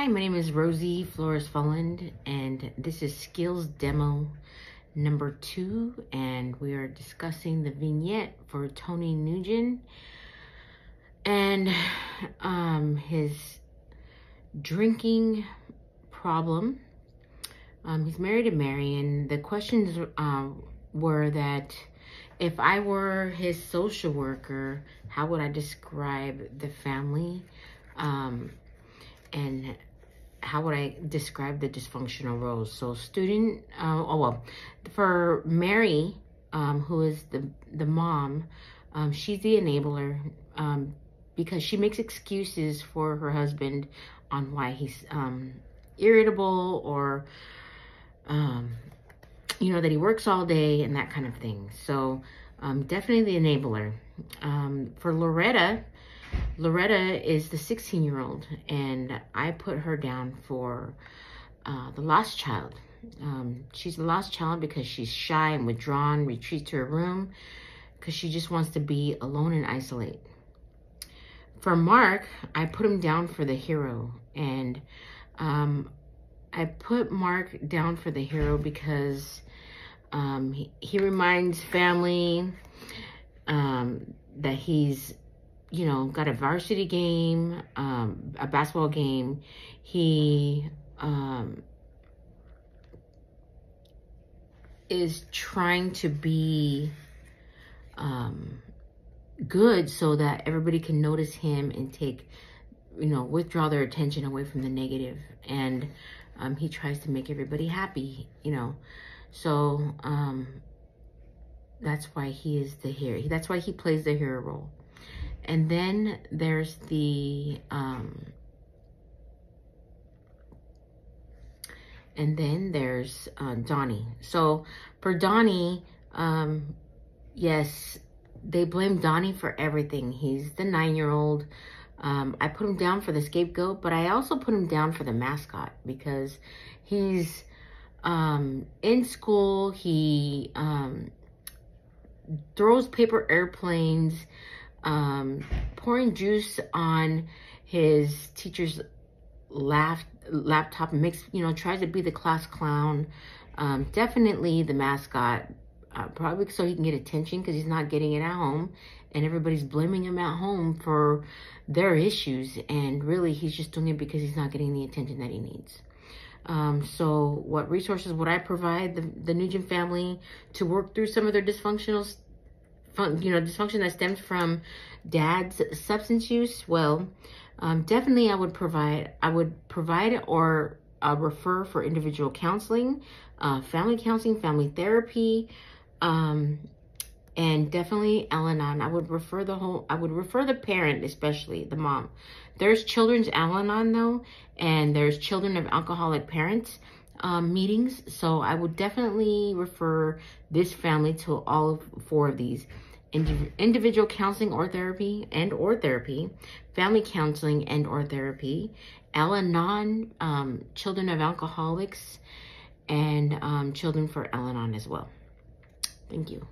Hi, my name is Rosie Flores Folland, and this is skills demo number two, and we are discussing the vignette for Tony Nugent and um, his drinking problem. Um, he's married to Mary, and the questions uh, were that if I were his social worker, how would I describe the family? Um, and how would I describe the dysfunctional roles? So student, uh, oh well, for Mary, um, who is the, the mom, um, she's the enabler um, because she makes excuses for her husband on why he's um, irritable or, um, you know, that he works all day and that kind of thing. So um, definitely the enabler. for Loretta, Loretta is the 16 year old, and I put her down for uh, the lost child. Um, she's the lost child because she's shy and withdrawn, retreats to her room because she just wants to be alone and isolate. For Mark, I put him down for the hero, and um, I put Mark down for the hero because um, he, he reminds family um, that he's you know, got a varsity game, um, a basketball game. He um, is trying to be um, good so that everybody can notice him and take, you know, withdraw their attention away from the negative. And um, he tries to make everybody happy, you know. So um, that's why he is the hero. That's why he plays the hero role. And then there's the, um, and then there's uh, Donnie. So for Donnie, um, yes, they blame Donnie for everything. He's the nine-year-old. Um, I put him down for the scapegoat, but I also put him down for the mascot because he's um, in school. He um, throws paper airplanes um, pouring juice on his teacher's lap, laptop makes, you know, tries to be the class clown. Um, definitely the mascot, uh, probably so he can get attention because he's not getting it at home. And everybody's blaming him at home for their issues. And really, he's just doing it because he's not getting the attention that he needs. Um, so what resources would I provide the, the Nugent family to work through some of their dysfunctional you know, dysfunction that stems from dad's substance use, well, um, definitely I would provide, I would provide or uh, refer for individual counseling, uh, family counseling, family therapy, um, and definitely Al-Anon. I would refer the whole, I would refer the parent, especially the mom. There's children's Al-Anon though, and there's children of alcoholic parents um, meetings. So I would definitely refer this family to all four of these individual counseling or therapy and or therapy, family counseling and or therapy, Al-Anon, um, children of alcoholics, and um, children for Al-Anon as well. Thank you.